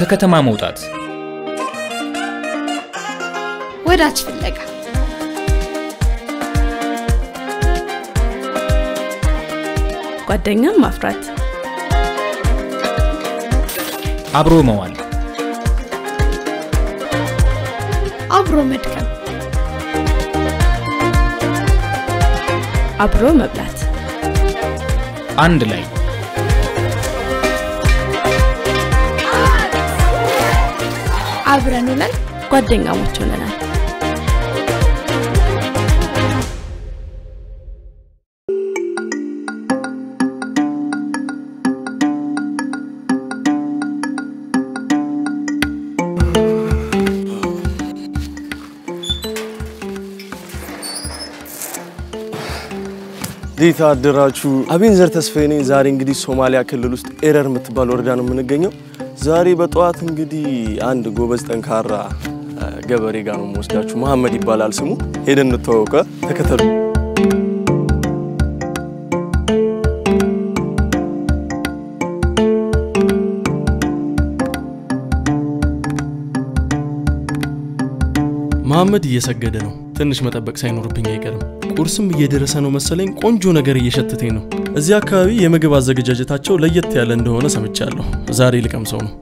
ከከተማ መውጣት፣ ወዳጅ ፍለጋ። ጓደኛም ማፍራት። አብሮ መዋል፣ አብሮ መድከም። አብሮ መብላት። አንድ ላይ አብረን ውለን ጓደኛሞች ሆነናል። እንዴት አደራችሁ? አቤንዘር ተስፋዬ ነኝ። ዛሬ እንግዲህ ሶማሊያ ክልል ውስጥ ኤረር የምትባል ወረዳ ነው የምንገኘው። ዛሬ በጠዋት እንግዲህ አንድ ጎበዝ ጠንካራ ገበሬ ጋር ነው የምወስዳችሁ። መሐመድ ይባላል ስሙ። ሄደን እንተዋወቅ። ተከተሉ። መሐመድ እየሰገደ ነው። ትንሽ መጠበቅ ሳይኖርብኝ አይቀርም። ቁርስም እየደረሰ ነው መሰለኝ። ቆንጆ ነገር እየሸተተኝ ነው። እዚህ አካባቢ የምግብ አዘገጃጀታቸው ለየት ያለ እንደሆነ ሰምቻለሁ። ዛሬ ልቀምሰው ነው።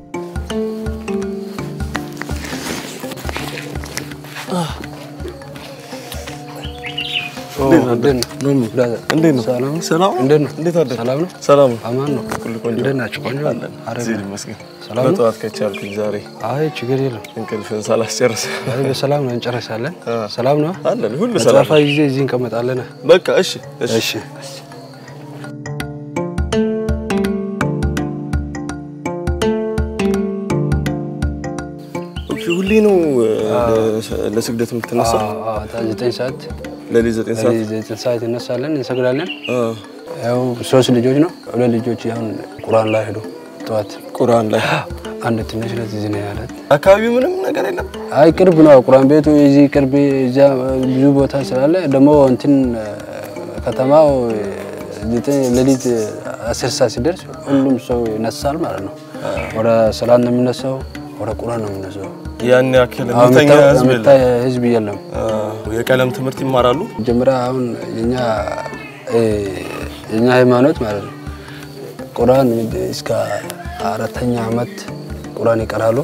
በጠዋት ከቻልኩኝ ዛሬ አይ ችግር የለም። እንቅልፍን ሳላስጨርስ አይ በሰላም ነው እንጨርሳለን። አ። ሰላም ነው? አለን። ሁሉ ሰላም መጽሐፋ ጊዜ እዚህ እንቀመጣለን። በቃ እሺ፣ እሺ። ሁሌ ነው ለስግደት የምትነሳው? ታ- ዘጠኝ ሰዓት ለሊት ዘጠኝ ሰዓት እነሳለን፣ እንሰግዳለን። ያው ሶስት ልጆች ነው። ሁለት ልጆች አሁን ቁርአን ላይ ሄዱ ጠዋት። ቁርአን ላይ አንድ ትንሽ ናት እዚህ ነው ያላት። አካባቢው ምንም ነገር የለም። አይ ቅርብ ነው ቁርአን ቤቱ እዚህ ቅርብ፣ እዚያ ብዙ ቦታ ስላለ ደግሞ እንትን ከተማው ሌሊት አስር ሰዓት ሲደርስ ሁሉም ሰው ይነሳል ማለት ነው። ወደ ሰላት ነው የሚነሳው፣ ወደ ቁርአን ነው የሚነሳው። ያን ያክል የሚተኛ ህዝብ የለም። የቀለም ትምህርት ይማራሉ። መጀመሪያ አሁን የኛ የኛ ሃይማኖት ማለት ነው ቁርአን እስከ አራተኛ አመት ቁርአን ይቀራሉ።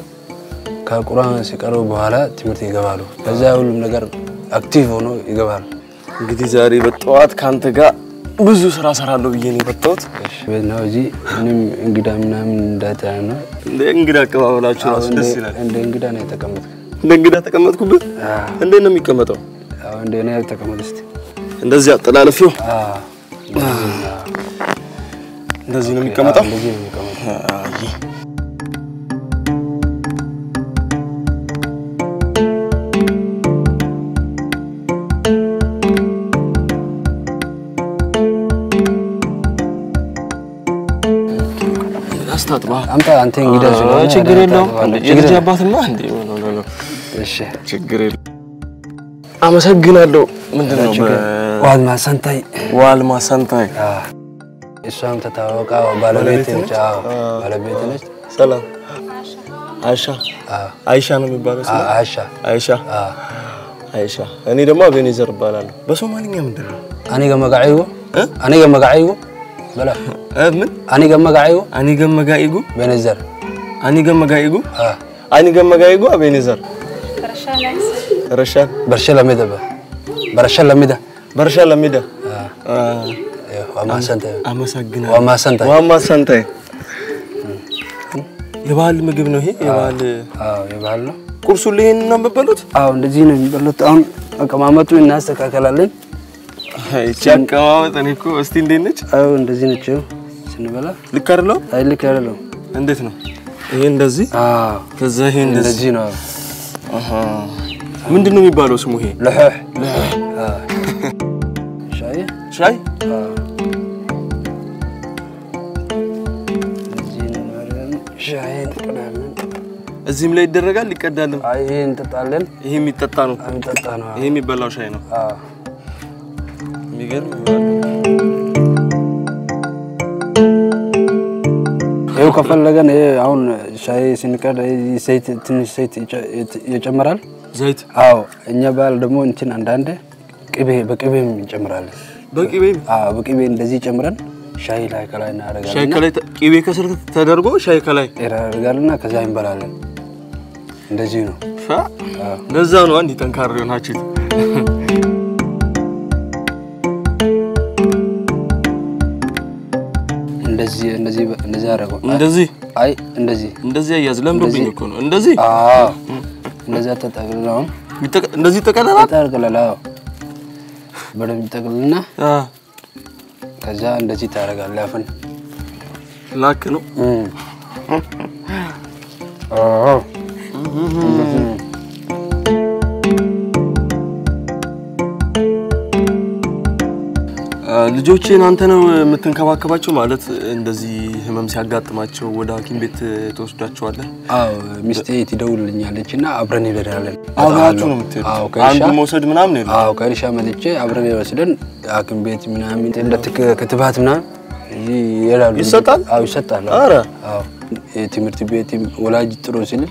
ከቁርአን ሲቀሩ በኋላ ትምህርት ይገባሉ። ከዛ ሁሉም ነገር active ሆኖ ይገባሉ። እንግዲህ ዛሬ በጠዋት ከአንተ ጋር ብዙ ስራ ሰራለሁ ብዬ ነው የመጣሁት። ነው እዚህ ምንም እንግዳ ምናምን እንዳታየ ነው። እንደ እንግዳ አቀባበላችሁ ራሱ ደስ ይላል። እንደ እንግዳ ነው የተቀመጥኩት። እንደ እንግዳ ተቀመጥኩበት። አዎ፣ እንዴት ነው የሚቀመጠው? አዎ፣ እንደ እኔ ተቀመጥ እስቲ። እንደዚህ አጠላለፊው አዎ፣ እንደዚህ ነው። እንደዚህ ነው የሚቀመጠው። አዎ፣ እንደዚህ ነው የሚቀመጠው። አይ አስታጥባ አምጣ አንተ እንግዳ ስለሆነ ችግር የለውም። ታጥባለህ። ችግር የልጅ የለውም። አባትማ እንዴ no no no እሺ ችግር የለውም። አመሰግናለሁ። ምንድን ነው? waad mahadsantahay waad mahadsantahay እሷም ተታወቃ ባለቤት ነች። ባለቤት ነች። ሰላም። አይሻ አይሻ ነው የሚባለው ስሙ? አይሻ? አይሻ አይሻ። እኔ ደግሞ አቤኔዘር እባላለሁ። በሶማሊኛ ምንድን ነው? አኒ ገመጋዒጉ በላ። እ፣ ምን? ቤነዘር አኒ ገመጋኢጉ አዎ። አኒ ገመጋኢጉ አቤኔዘር በርሻ ለሚዳ አ፣ ዋማሰንታይ አመሰግናለሁ። ዋማሰንታይ ዋማ ሳንታይ የባህል ምግብ ነው ይሄ። የባህል አዎ የባህል ነው። ቁርሱ ይሄን ነው የምትበሉት? አዎ እንደዚህ ነው የሚበሉት። አሁን አቀማመጡ እናስተካከላለን። ይቺ አቀማመጥ እኔ እኮ እስቲ እንዴት ነች? አዎ እንደዚህ ነች ስንበላ። ልክ አይደለው? አይ ልክ አይደለም። እንዴት ነው ይሄ? እንደዚህ አዎ ከዛ ይሄ እንደዚህ እንደዚህ ነው። አሃ። ምንድን ነው የሚባለው ስሙ ይሄ? አዎ ሻይ ሻይ እዚህም ላይ ይደረጋል፣ ይቀዳልም። አይ ይሄ እንጠጣለን። ይሄ የሚጠጣ ነው። እንጠጣ ነው። ይሄ የሚበላው ሻይ ነው። የሚገርም ይኸው ከፈለገን ይሄ አሁን ሻይ ስንቀድ ትንሽ ዘይት ይጨ- ይጨምራል። ዘይት አዎ እኛ ባህል ደግሞ እንትን አንዳንዴ ቅቤ በቅቤም እንጨምራለን። በቅቤ አዎ በቅቤ እንደዚህ ጨምረን ሻይ ላይ ከላይ ሻይ እናደርጋለን ከላይ ተ- ቅቤ ከስር ተደርጎ ሻይ ከላይ ያደርጋልና ከዛ እንበላለን። እንደዚህ ነው። ለዛ ነው አንድ ጠንካራ የሆናችሁት። እንደዚህ እንደዚህ እንደዚህ አደረገው። እንደዚህ አይ እንደዚህ እንደዚህ አያዝ ለምዶብኝ እኮ ነው። እንደዚህ አዎ እንደዛ ይጠቀ- እንደዚህ ተቀለላል። ተጠቅልላ በደንብ ጠቅልልና አ ከዛ እንደዚህ ታደርጋለህ አፍን ላክ ነው። ልጆችን አንተ ነው የምትንከባከባቸው? ማለት እንደዚህ ህመም ሲያጋጥማቸው ወደ ሐኪም ቤት ትወስዳቸዋለህ? አዎ ሚስቴ ትደውልልኛለች እና አብረን እንሄዳለን። አብራችሁ ነው የምትሄዱ? አዎ ከእርሻ አንዱ መውሰድ ምናምን የለም? አዎ ከእርሻ መጥቼ አብረን ወስደን ሐኪም ቤት ምናምን ክትባት ምናምን ይሄዳሉ። ይሰጣል? አዎ ይሰጣል። ኧረ። አዎ የትምህርት ቤት ወላጅ ጥሩ ሲል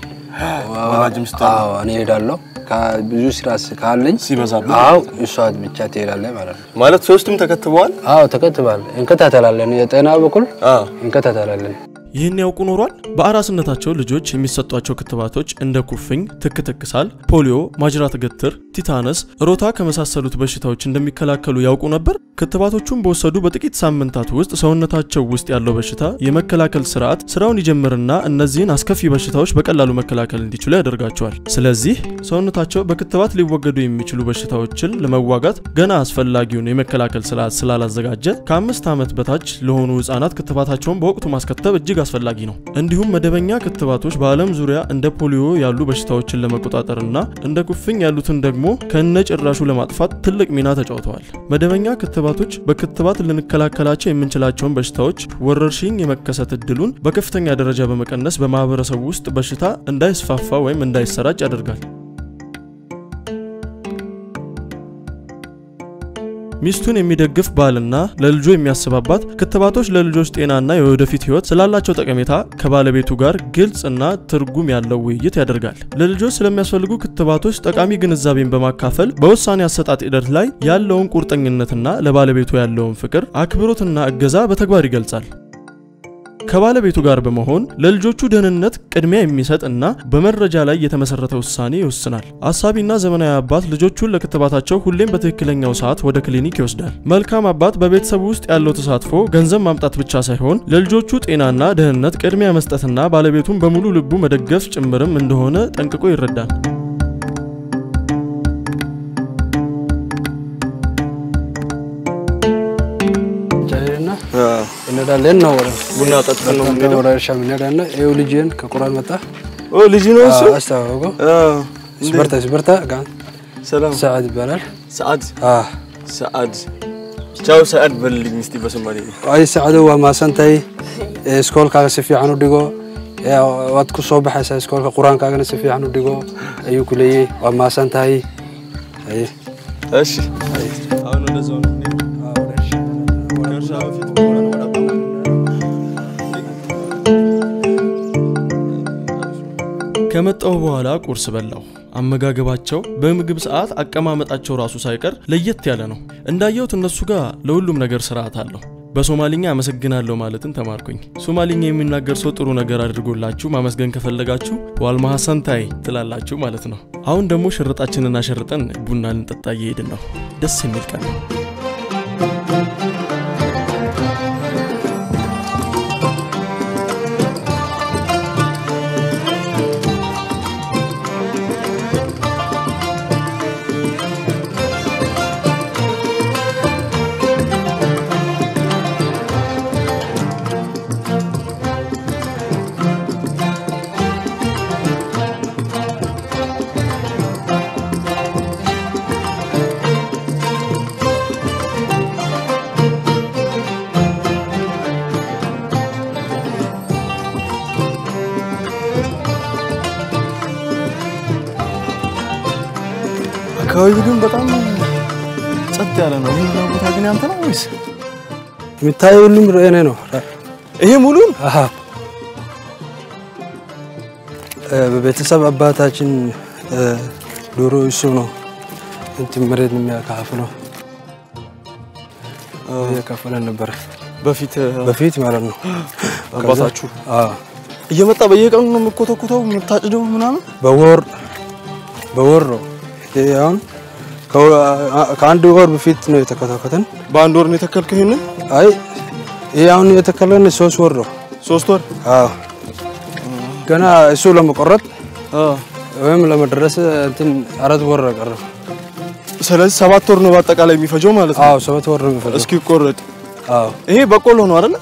ወላጅም ስጠራ። አዎ እኔ እሄዳለሁ። ብዙ ስራ ካለኝ ሲበዛብህ? አዎ እሷ ብቻ ትሄዳለህ ማለት ነው። ማለት ሶስቱም ተከትበዋል? አዎ ተከትባል። እንከታተላለን። የጤና በኩል እንከታተላለን። ይህን ያውቁ ኖሯል? በአራስነታቸው ልጆች የሚሰጧቸው ክትባቶች እንደ ኩፍኝ፣ ትክትክሳል፣ ፖሊዮ፣ ማጅራት ገትር፣ ቲታነስ፣ ሮታ ከመሳሰሉት በሽታዎች እንደሚከላከሉ ያውቁ ነበር? ክትባቶቹን በወሰዱ በጥቂት ሳምንታት ውስጥ ሰውነታቸው ውስጥ ያለው በሽታ የመከላከል ስርዓት ስራውን ይጀምርና እነዚህን አስከፊ በሽታዎች በቀላሉ መከላከል እንዲችሉ ያደርጋቸዋል። ስለዚህ ሰውነታቸው በክትባት ሊወገዱ የሚችሉ በሽታዎችን ለመዋጋት ገና አስፈላጊውን የመከላከል ስርዓት ስላላዘጋጀ ከአምስት ዓመት በታች ለሆኑ ህጻናት ክትባታቸውን በወቅቱ ማስከተብ እጅግ አስፈላጊ ነው። እንዲሁም መደበኛ ክትባቶች በዓለም ዙሪያ እንደ ፖሊዮ ያሉ በሽታዎችን ለመቆጣጠርና እንደ ኩፍኝ ያሉትን ደግሞ ከነ ጭራሹ ለማጥፋት ትልቅ ሚና ተጫውተዋል። መደበኛ ክትባቶች በክትባት ልንከላከላቸው የምንችላቸውን በሽታዎች ወረርሽኝ የመከሰት እድሉን በከፍተኛ ደረጃ በመቀነስ በማህበረሰቡ ውስጥ በሽታ እንዳይስፋፋ ወይም እንዳይሰራጭ ያደርጋል። ሚስቱን የሚደግፍ ባልና ለልጁ የሚያስባባት ክትባቶች ለልጆች ጤናና የወደፊት ህይወት ስላላቸው ጠቀሜታ ከባለቤቱ ጋር ግልጽ እና ትርጉም ያለው ውይይት ያደርጋል። ለልጆች ስለሚያስፈልጉ ክትባቶች ጠቃሚ ግንዛቤን በማካፈል በውሳኔ አሰጣጥ ሂደት ላይ ያለውን ቁርጠኝነትና ለባለቤቱ ያለውን ፍቅር፣ አክብሮትና እገዛ በተግባር ይገልጻል። ከባለቤቱ ጋር በመሆን ለልጆቹ ደህንነት ቅድሚያ የሚሰጥ እና በመረጃ ላይ የተመሰረተ ውሳኔ ይወስናል። አሳቢና ዘመናዊ አባት ልጆቹን ለክትባታቸው ሁሌም በትክክለኛው ሰዓት ወደ ክሊኒክ ይወስዳል። መልካም አባት በቤተሰቡ ውስጥ ያለው ተሳትፎ ገንዘብ ማምጣት ብቻ ሳይሆን ለልጆቹ ጤናና ደህንነት ቅድሚያ መስጠትና ባለቤቱን በሙሉ ልቡ መደገፍ ጭምርም እንደሆነ ጠንቅቆ ይረዳል። እንሄዳለን ነው ወደ ቡና ጠጥተን ነው የምንሄደው? ወደ እርሻ እንሄዳለን። ይኸው ልጅን ከቁራን መጣ ኦ ልጅ ነው እሱ? አስተዋወቀው። አ ስበርታ ስበርታ ጋር ሰላም ሰዓት ይባላል። ሰዓድ አህ ሰዓድ ቻው ሰዓድ በልልኝ እስቲ በሶማሌ ay sacdo waa maasantahay ee iskoolkaaga si fiican u dhigo ee waad ku soo baxaysaa iskoolka qur-aankaagana si fiican u dhigo ayuu ku leeyahay waa maasan tahay Haye. እሺ ከመጣሁ በኋላ ቁርስ በላሁ። አመጋገባቸው በምግብ ሰዓት አቀማመጣቸው ራሱ ሳይቀር ለየት ያለ ነው። እንዳየሁት እነሱ ጋር ለሁሉም ነገር ስርዓት አለው። በሶማሊኛ አመሰግናለሁ ማለትን ተማርኩኝ። ሶማሊኛ የሚናገር ሰው ጥሩ ነገር አድርጎላችሁ ማመስገን ከፈለጋችሁ ዋልማሃ ሰንታይ ትላላችሁ ማለት ነው። አሁን ደግሞ ሽርጣችንን አሸርጠን ቡና ልንጠጣ እየሄድን ነው። ደስ የሚል ቀን ነው። አካባቢው ግን በጣም ጸጥ ያለ ነው። ይህ ቦታ ግን ያንተ ነው ወይስ? የሚታየው ሁሉም የእኔ ነው። ይሄ ሙሉን? በቤተሰብ አባታችን ድሮ እሱ ነው። እንትን መሬት የሚያካፍለው። እየከፈለ ነበረ በፊት በፊት ማለት ነው። አባታችሁ? እየመጣ በየቀኑ ነው የምኮተኩተው የምታጭደው ምናምን? በወር በወር ነው። አሁን ከአንድ ወር በፊት ነው የተከታከተን። በአንድ ወር ነው የተከልከው ይሄንን? አይ ይሄ አሁን የተከለን ሶስት ወር ነው። ሶስት ወር? አዎ ገና እሱ ለመቆረጥ አዎ። ወይም ለመድረስ እንትን አራት ወር ቀረው። ስለዚህ ሰባት ወር ነው በአጠቃላይ የሚፈጀው ማለት ነው። አዎ ሰባት ወር ነው የሚፈጀው። እስኪቆረጥ። አዎ ይሄ በቆሎ ነው አይደለ?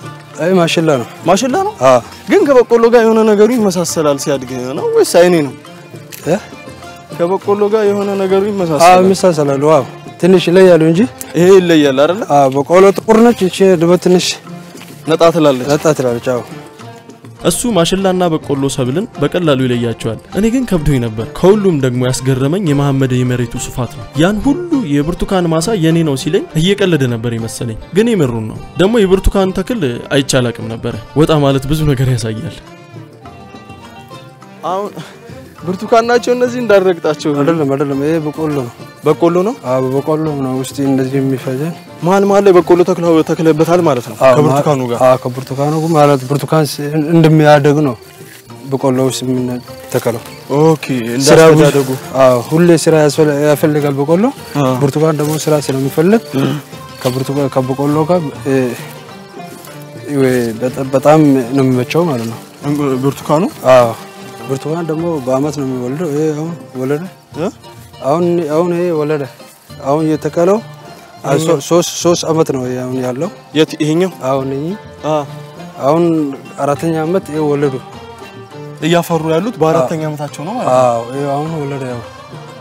አይ ማሽላ ነው። ማሽላ ነው። አዎ ግን ከበቆሎ ጋር የሆነ ነገሩ ይመሳሰላል ሲያድግ ነው ወይስ አይኔ ነው? ከበቆሎ ጋር የሆነ ነገሩ አዎ ይመሳሰላል። ይመሳሰላሉ። አዎ ትንሽ ይለያሉ እንጂ ይሄ ይለያል አይደለ? አዎ በቆሎ ጥቁር ነች፣ እቺ ደግሞ ትንሽ ነጣ ትላለች። ነጣ ትላለች። አዎ እሱ ማሽላና በቆሎ ሰብልን በቀላሉ ይለያቸዋል። እኔ ግን ከብዶኝ ነበር። ከሁሉም ደግሞ ያስገረመኝ የመሐመድ የመሬቱ ስፋት ነው። ያን ሁሉ የብርቱካን ማሳ የኔ ነው ሲለኝ እየቀለደ ነበር የመሰለኝ፣ ግን የምሩን ነው። ደግሞ የብርቱካን ተክል አይቻላቅም ነበረ። ወጣ ማለት ብዙ ነገር ያሳያል። አሁን ብርቱካን ናቸው እነዚህ እንዳረግጣቸው። አይደለም አይደለም፣ ይሄ በቆሎ ነው። በቆሎ ነው። አዎ በቆሎ ነው ውስጥ እንደዚህ የሚፈጀን። መሀል መሀል ላይ በቆሎ ተክለበታል ማለት ነው። ከብርቱካኑ ጋር አዎ ከብርቱካኑ ጋር ማለት ብርቱካን እንደሚያደግ ነው በቆሎ ውስጥ የምንተከለው። okay። እንዳስተዳደጉ አዎ ሁሌ ስራ ይፈልጋል በቆሎ። ብርቱካን ደግሞ ስራ ስለሚፈልግ ከብርቱካን ከበቆሎ ጋር በጣም ነው የሚመቸው ማለት ነው። ብርቱካኑ አዎ ብርቱካን ደግሞ በአመት ነው የሚወልደው። ይሄ አሁን ወለደ።? አሁን አሁን ይሄ ወለደ። አሁን የተከለው ሶስት ሶስት አመት ነው አሁን ያለው። የት ይሄኛው? አሁን አሁን አራተኛ አመት ይሄ ወለዱ። እያፈሩ ያሉት በአራተኛ ዓመታቸው ነው ማለት ነው። አሁን ወለደ። ያው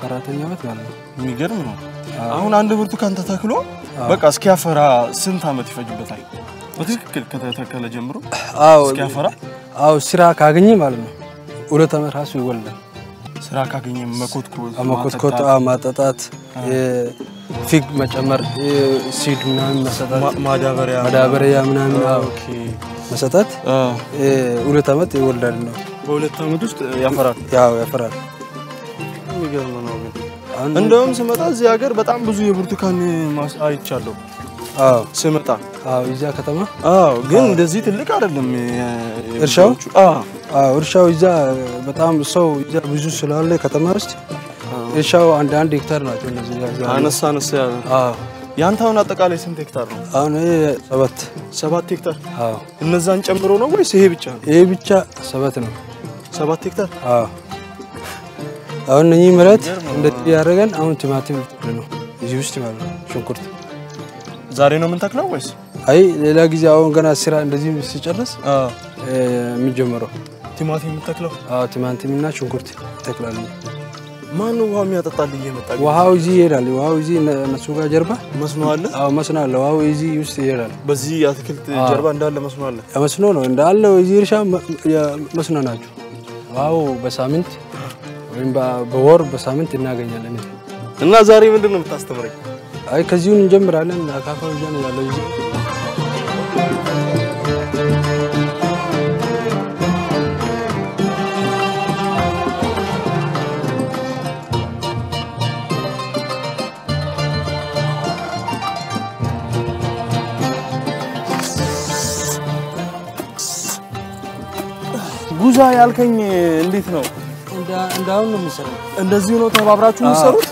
አራተኛ አመት ማለት ነው። የሚገርም ነው። አሁን አንድ ብርቱካን ተተክሎ በቃ እስኪያፈራ ስንት አመት ይፈጅበታል? በትክክል ከተተከለ ጀምሮ አዎ እስኪያፈራ አዎ ስራ ካገኘ ማለት ነው ሁለት አመት ራሱ ይወልዳል። ስራ ካገኘ መኮትኮት፣ መኮትኮት፣ ማጠጣት፣ ፊግ መጨመር፣ ሲድ ምናምን መሰጠት፣ ማዳበሪያ ምናምን። መሰጠት። ሁለት አመት ይወልዳል ነው። በሁለት አመት ውስጥ ያፈራል። ያው ያፈራል። የሚገርም ነው ግን። እንደውም ስመጣ እዚህ ሀገር በጣም ብዙ የብርቱካን አይቻለሁ ስመጣ። አዎ እዚያ ከተማ አዎ ግን እንደዚህ ትልቅ አይደለም እርሻው? እርሻው እዛ በጣም ሰው እዛ ብዙ ስላለ ከተማ ውስጥ እርሻው አንድ አንድ ሄክታር ናቸው እነዚህ አነሳ አነሳ ያለ አዎ ያንተ አሁን አጠቃላይ ስንት ሄክታር ነው? አሁን ይሄ ሰባት ሰባት ሄክታር። አዎ እነዛን ጨምሮ ነው ወይስ ይሄ ብቻ ነው? ይሄ ብቻ ሰባት ነው። ሰባት ሄክታር። አዎ አሁን እኚህ መሬት እንደዚህ ያደረገን አሁን ቲማቲም ነው እዚህ ውስጥ ማለት ነው ሽንኩርት ዛሬ ነው የምንተክለው ወይስ? አይ ሌላ ጊዜ አሁን ገና ስራ እንደዚህ ሲጨርስ የሚጀምረው ቲማቲም የምንተክለው። አዎ ቲማቲም እና ሽንኩርት ይተክላሉ። ማን ነው ውሃ የሚያጠጣልኝ እየመጣ? ውሃው እዚህ ይሄዳል። ውሃው እዚህ እነ- እነሱ ጋር ጀርባ መስኖ አለ። አዎ መስኖ አለ። ውሃው እዚህ ውስጥ ይሄዳል። በዚህ አትክልት ጀርባ እንዳለ መስኖ አለ። መስኖ ነው እንዳለው እዚህ እርሻ መስኖ ናቸው። ውሃው በሳምንት ወይም በወር በሳምንት እናገኛለን። እና ዛሬ ምንድን ነው የምታስተምረኝ? አይ ከዚሁን እንጀምራለን። አካፋው እዚያ ነው ያለው ጉዛ ያልከኝ እንዴት ነው? እንዳ- እንዳሁን ነው የሚሰራው። እንደዚሁ ነው ተባብራችሁ የምትሰሩት?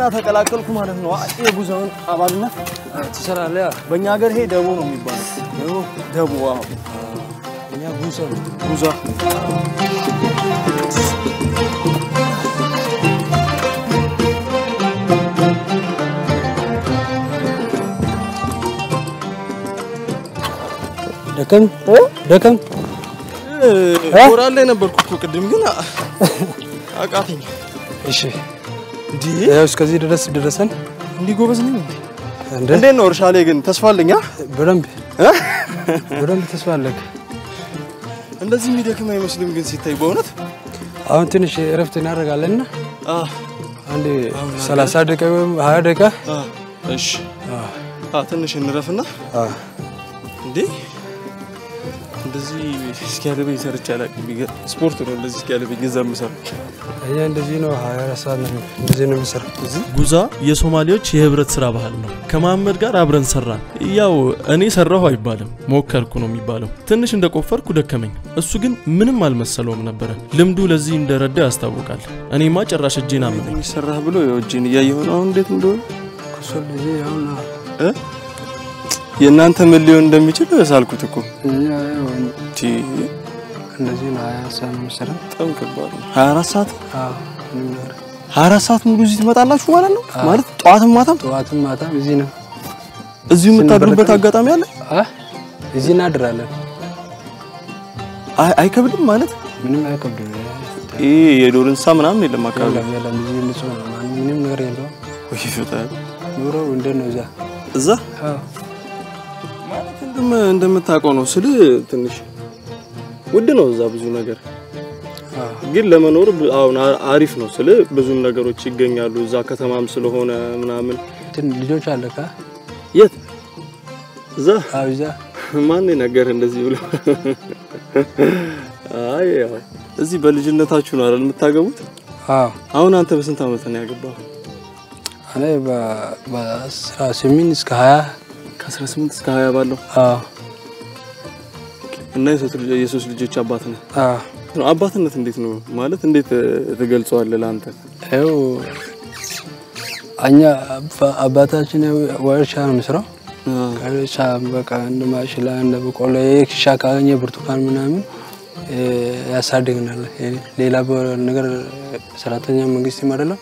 እና ተቀላቀልኩ ማለት ነው። አይ የጉዛውን አባልነት ትሰራለህ። በእኛ ሀገር ይሄ ደቦ ነው የሚባለው። ደቦ ደቦ። እኛ ጉዞ ጉዛ ደከም ደከም ላይ ነበርኩ እኮ ቅድም ግን አቃተኝ። እሺ እስከዚህ ድረስ ደረሰን። እንዲህ ጎበዝ ነኝ እንዴት ነው እርሻ ላይ ግን? ተስፋ አለኝ። አ? በደንብ? በደንብ ተስፋ አለህ። እንደዚህ የሚደክም አይመስልም ግን ሲታይ በእውነት? አሁን ትንሽ እረፍት እናደርጋለንና አንድ 30 ደቂቃ ወይም 20 ደቂቃ? እሺ። ትንሽ እንረፍና? እንዴ እንደዚህ እስኪያልበኝ ሰርቼ አላውቅም። ስፖርት ነው እንደዚህ እስኪያልበኝ እዛ የምሰራው። እኛ እንደዚህ ነው ሀያ አራት ሰዓት ነው እንደዚህ ነው የምንሰራው። እዚህ ጉዛ የሶማሌዎች የህብረት ስራ ባህል ነው። ከመሐመድ ጋር አብረን ሰራን። ያው እኔ ሰራሁ አይባልም ሞከርኩ ነው የሚባለው። ትንሽ እንደቆፈርኩ ደከመኝ። እሱ ግን ምንም አልመሰለውም ነበረ። ልምዱ ለዚህ እንደረዳ ያስታውቃል። እኔማ ጭራሽ እጄን አመመኝ። የሚሰራህ ብሎ የእጅን እያየሁ ነው አሁን እንዴት እንደሆነ የእናንተ ምን ሊሆን እንደሚችል ሳልኩት እኮ እንደዚህ ነው ሀያ አራት ሰዓት ነው በጣም ከባድ ነው። 24 ሰዓት አዎ ምንም ነገር 24 ሰዓት ሙሉ እዚህ ትመጣላችሁ ማለት ነው? ማለት ጠዋትም ማታም ጠዋትም ማታም እዚህ ነው እዚሁ የምታድሩበት አጋጣሚ አለ? እዚህ እናድራለን። አይ አይከብድም ማለት ምንም አይከብድም። ይሄ የዱር እንስሳ ምናምን የለም አካባቢ የለም እዚህ ንጹህ ነው። ምንም ነገር የለውም። ወይ ፈጣሪ። ኑሮ እንዴት ነው እዛ? እንደም እንደምታውቀው ነው ስል ትንሽ ውድ ነው እዛ ብዙ ነገር። ግን ለመኖር አሁን አሪፍ ነው ስል ብዙም ነገሮች ይገኛሉ እዛ ከተማም ስለሆነ ምናምን። ልጆች አለ ካ የት? እዛ? አዎ እዛ። ማን ነገር እንደዚህ ብሎ? አይ ያው እዚህ በልጅነታችሁ ነው አይደል የምታገቡት? አዎ። አሁን አንተ በስንት ዓመት ነው ያገባው እኔ በ- በአስራ ስምንት እስከ ሀያ ከ18 እስከ 20 ባለው? እና የሶስት ልጆች አባት ነው አባትነት እንዴት ነው? ማለት እንዴት ትገልጸዋለህ ለአንተ? ይኸው እኛ አባ- አባታችን ወርሻ ነው የሚሰራው። ከእርሻ በቃ እንደ ማሽላ እንደ በቆሎ የክሻ ካገኘ ብርቱካን ምናምን ያሳድግናል። ሌላ ነገር ሰራተኛ መንግስት አይደለም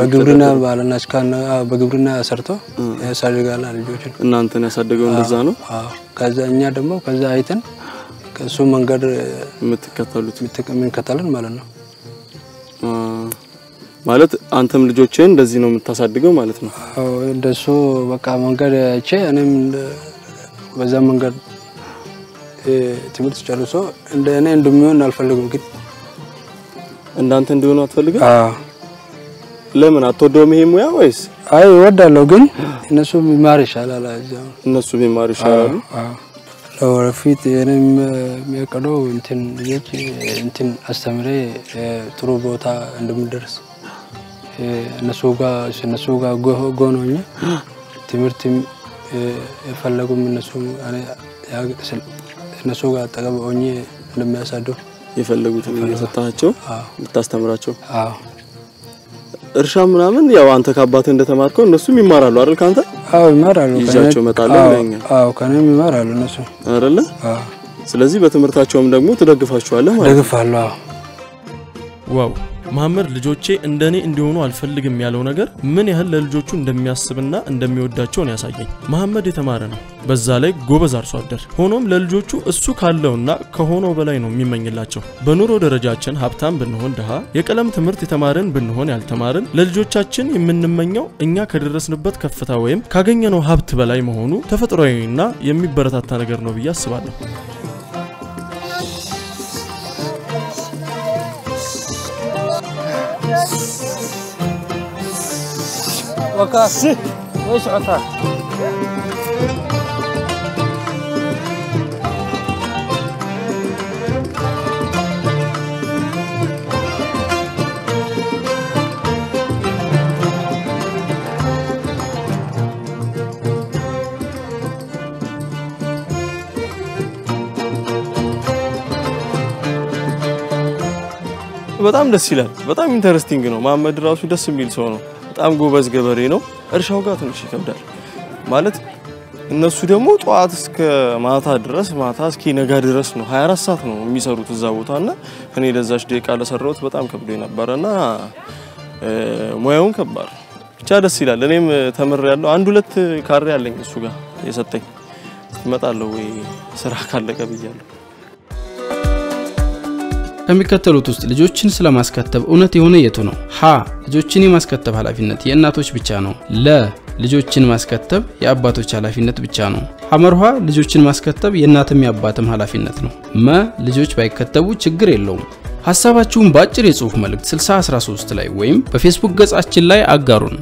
በግብርና እስካሁን አዎ፣ በግብርና ሰርቶ ያሳድጋል ልጆችን። እናንተን ያሳደገው እንደዛ ነው? ከዛ እኛ ደግሞ ከዛ አይተን ከእሱ መንገድ የምትከተሉት? የምንከተልን ማለት ነው። ማለት አንተም ልጆችህን እንደዚህ ነው የምታሳድገው ማለት ነው? አዎ፣ እንደሱ በቃ መንገድ አይቼ እኔም በዛ መንገድ ትምህርት ጨርሶ እንደ እኔ እንደሚሆን አልፈልግም። ግን እንዳንተ እንዲሆኑ አትፈልግም? አዎ፣ ለምን? አትወደውም ይሄ ሙያ ወይስ? አይ እወዳለሁ፣ ግን እነሱ ቢማር ይሻላል። እዚያው እነሱ ቢማሩ ይሻላሉ? አዎ። ለወደፊት እኔም የሚያቀደው እንትን ልጆች እንትን አስተምሬ ጥሩ ቦታ እንደምደርስ እነሱ ጋር እነሱ ጋር ጎን ሆኜ ትምህርትም የፈለጉም እነሱ እነሱ ጋር አጠገብ ሆኜ እንደሚያሳድሩ የፈለጉትን እየሰጣቸው ልታስተምራቸው? አዎ እርሻ ምናምን ያው አንተ ከአባትህ እንደተማርከው እነሱም ይማራሉ አይደል ካንተ አዎ ይማራሉ። ከእኔ- ይዛቸው እመጣለሁ አዎ፣ ብለኸኛል። አዎ ከእኔም ይማራሉ እነሱ። አይደለ? አዎ። ስለዚህ በትምህርታቸውም ደግሞ ትደግፋቸዋለህ ማለት ነው። ደግፋለሁ። አዎ። ዋው መሐመድ ልጆቼ እንደኔ እንዲሆኑ አልፈልግም ያለው ነገር ምን ያህል ለልጆቹ እንደሚያስብና እንደሚወዳቸው ነው ያሳየኝ። መሐመድ የተማረ ነው፣ በዛ ላይ ጎበዝ አርሶ አደር። ሆኖም ለልጆቹ እሱ ካለውና ከሆነው በላይ ነው የሚመኝላቸው። በኑሮ ደረጃችን ሀብታም ብንሆን ድሃ፣ የቀለም ትምህርት የተማርን ብንሆን ያልተማርን፣ ለልጆቻችን የምንመኘው እኛ ከደረስንበት ከፍታ ወይም ካገኘነው ሀብት በላይ መሆኑ ተፈጥሯዊና የሚበረታታ ነገር ነው ብዬ አስባለሁ። 沸しよいしょあった。በጣም ደስ ይላል። በጣም interesting ነው። መሐመድ ራሱ ደስ የሚል ሰው ነው። በጣም ጎበዝ ገበሬ ነው። እርሻው ጋር ትንሽ ይከብዳል ማለት እነሱ ደግሞ ጠዋት እስከ ማታ ድረስ ማታ እስኪ ነጋ ድረስ ነው 24 ሰዓት ነው የሚሰሩት እዛ ቦታ እና እኔ ለዛች ደቂቃ ለሰራሁት በጣም ከብዶ ነበረ እና እ፣ ሙያውን ከባድ ብቻ ደስ ይላል። እኔም ተምር ያለው አንድ ሁለት ካሬ አለኝ እሱ ጋር የሰጠኝ እመጣለሁ ወይ ስራ ካለቀ ብያለሁ። ከሚከተሉት ውስጥ ልጆችን ስለማስከተብ እውነት የሆነ የቱ ነው? ሀ ልጆችን የማስከተብ ኃላፊነት የእናቶች ብቻ ነው። ለ ልጆችን ማስከተብ የአባቶች ኃላፊነት ብቻ ነው። ሐመርኋ ልጆችን ማስከተብ የእናትም የአባትም ኃላፊነት ነው። መ ልጆች ባይከተቡ ችግር የለውም። ሐሳባችሁን በአጭር የጽሑፍ መልእክት 6013 ላይ ወይም በፌስቡክ ገጻችን ላይ አጋሩን።